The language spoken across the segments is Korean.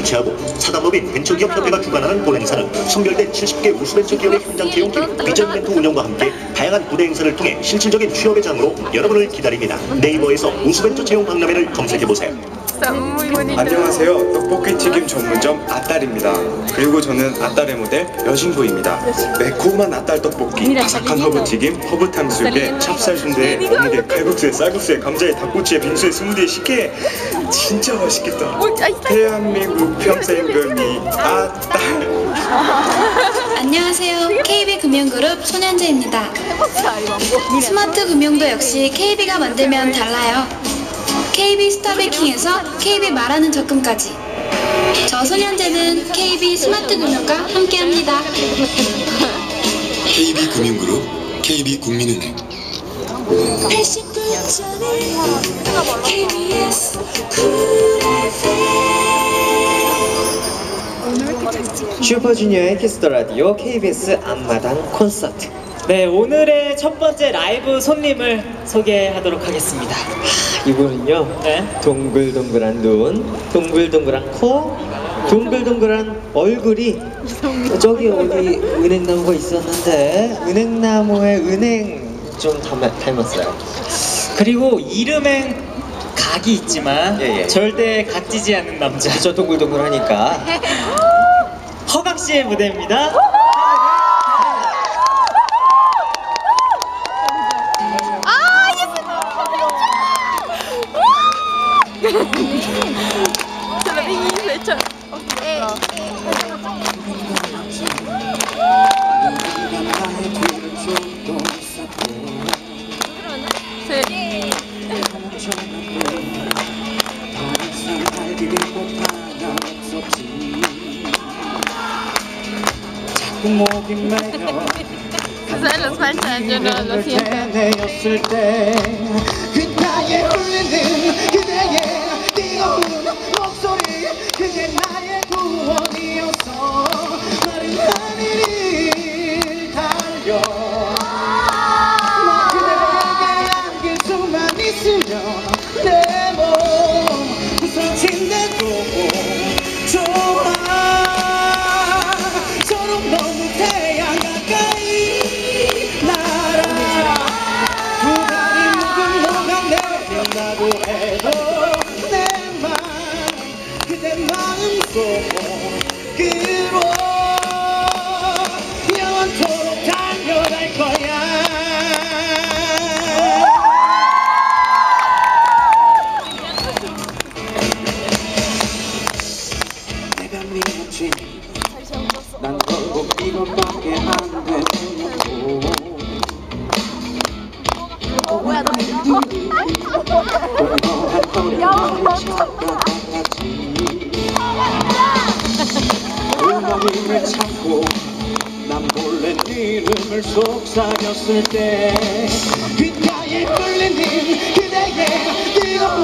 주최하고 사단법인 벤처기업협회가 주관하는 본 행사는 선별된 70개 우수벤처기업의 현장 채용 및 비전 멘토 운영과 함께 다양한 무대 행사를 통해 실질적인 취업의 장으로 여러분을 기다립니다. 네이버에서 우수벤처 채용 박람회를 검색해보세요. Muy bonito. 안녕하세요. 떡볶이 튀김 전문점 아딸입니다. 그리고 저는 아딸의 모델 여신부입니다. 매콤한 아딸 떡볶이, 바삭한 허브 튀김, 허브 탕수육에 찹쌀 순대에 어묵에 칼국수에 쌀국수에 감자에 닭꼬치에 빙수에 스무디에 식혜에 진짜 맛있겠다. 대한민국 평생금이 아딸. 안녕하세요. KB금융그룹 손현재입니다. 스마트 금융도 역시 KB가 만들면 달라요. KB 스타뱅킹에서 KB 말하는 적금까지. 저 손현재는 KB 스마트 금융과 함께합니다. KB금융그룹, KB국민은행 89.1 KBS 슈퍼주니어의 Kiss the Radio KBS 앞마당 콘서트. 네, 오늘의 첫 번째 라이브 손님을 소개하도록 하겠습니다. 이분은요. 네. 동글동글한 눈, 동글동글한 코, 동글동글한 얼굴이 저기 어디 은행나무가 있었는데 은행나무에 은행 좀 닮, 닮았어요. 그리고 이름엔 각이 있지만 예, 예. 절대 각지지 않는 남자. 저 동글동글하니까 허각 씨의 무대입니다. Se lo vi, hecho. Sí. Ustedes los faltan, yo no lo siento. 내 음악을 참고 난 몰래 네 이름을 속삭였을 때 귓가에 흘리는 그대의 뜨거운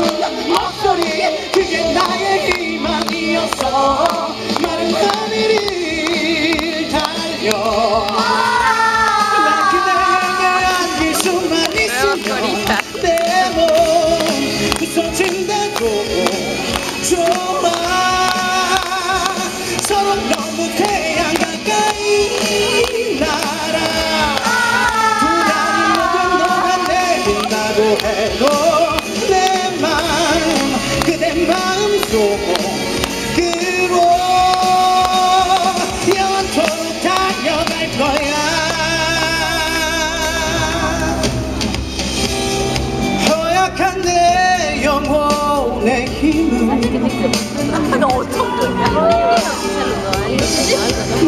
너 어쩜 좋냐?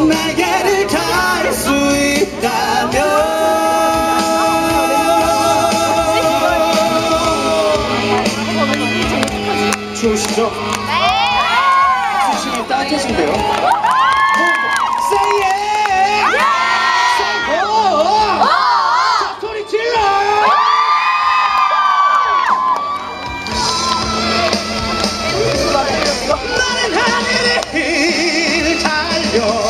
내게를 주시죠. 네. 따뜻하신데요. Oh.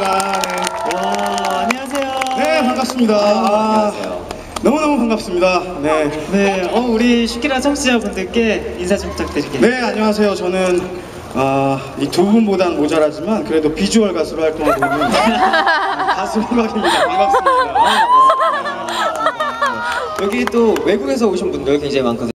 반갑습니다. 네. 와, 안녕하세요. 네, 반갑습니다. 아, 아, 안녕하세요. 너무너무 반갑습니다. 네. 네, 어, 우리 슈키라 청취자분들께 인사 좀 부탁드릴게요. 네, 안녕하세요. 저는 아, 이 두 분보단 모자라지만 그래도 비주얼 가수로 활동하고 있는 가수 호각입니다. 반갑습니다. 여기 또 외국에서 오신 분들 굉장히 많거든요.